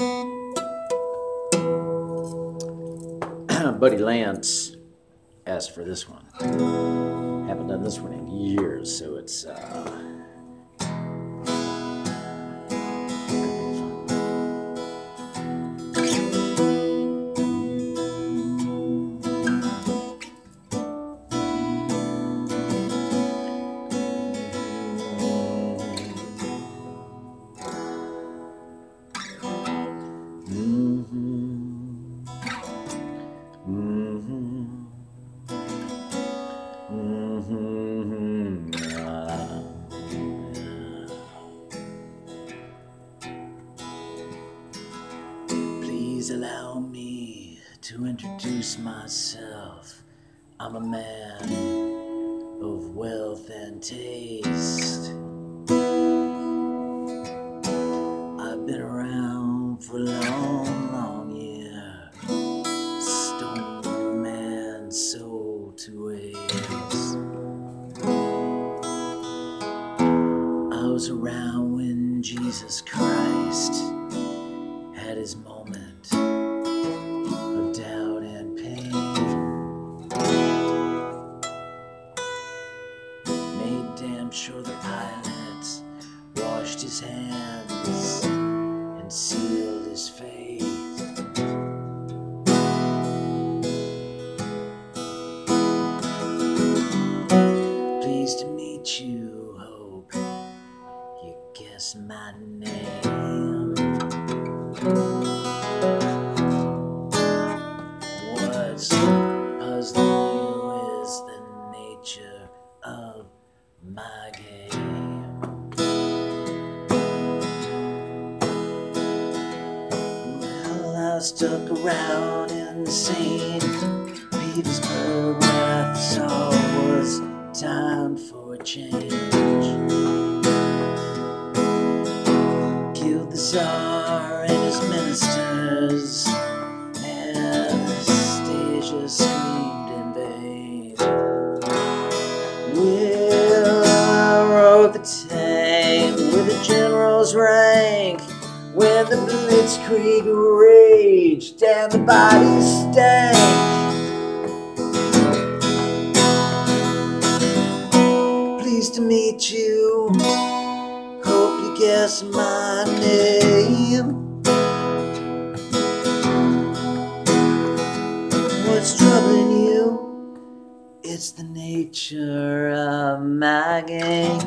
Buddy Lance asked for this one. Haven't done this one in years, so it's uh, to introduce myself. I'm a man of wealth and taste. I've been around for a long, long year. Stone man sold to waste. I was around when Jesus Christ stuck around in St. Petersburg when I saw it was time for a change. Killed the Tsar and his ministers. Anastasia screamed in vain. Well, I rode the tank with a general's rank the blitzkrieg raged and the bodies stank. Pleased to meet you. Hope you guess my name. What's troubling you? It's the nature of my game.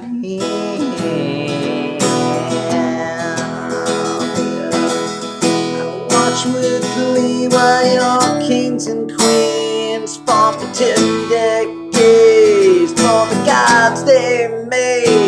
With glee while your kings and queens for ten decades for the gods they made.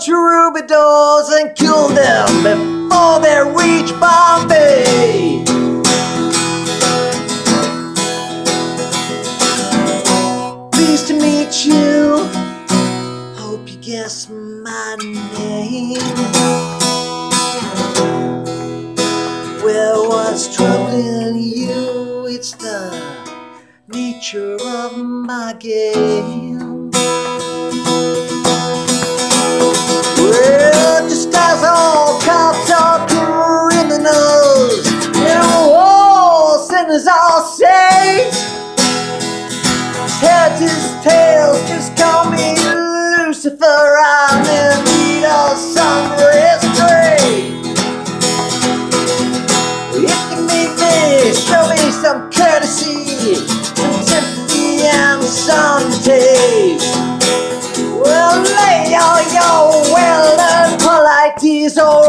Troubadours and kill them before they reach Bombay. Pleased to meet you. Hope you guess my name. Well, what's troubling you? It's the nature of my game. Taste. Well, lay all your well-earned polities, or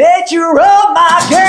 that you're all my girl.